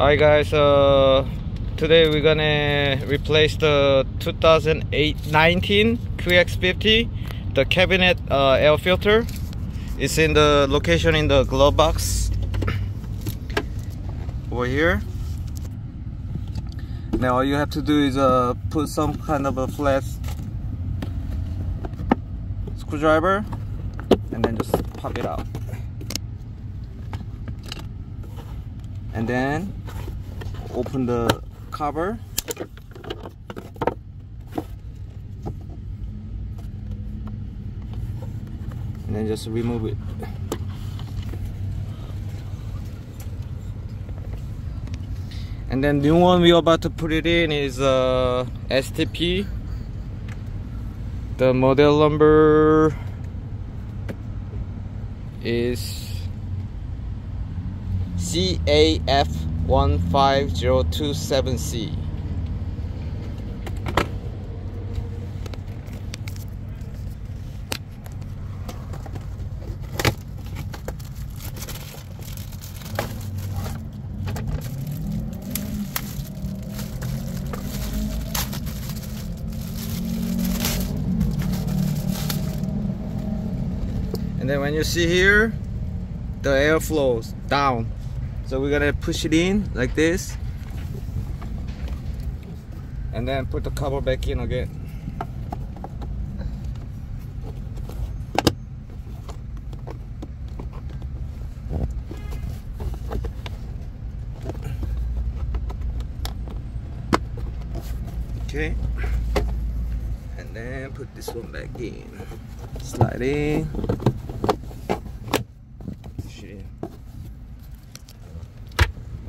Hi guys, uh, today we're gonna replace the 2019 QX50, the cabinet uh, air filter. It's in the location in the glove box over here. Now all you have to do is uh, put some kind of a flat screwdriver and then just pop it out. And then open the cover. And then just remove it. And then the one we're about to put it in is uh, STP the model number is CAF15027C and then when you see here the air flows down so we're gonna push it in like this. And then put the cover back in again. Okay. And then put this one back in. Slide in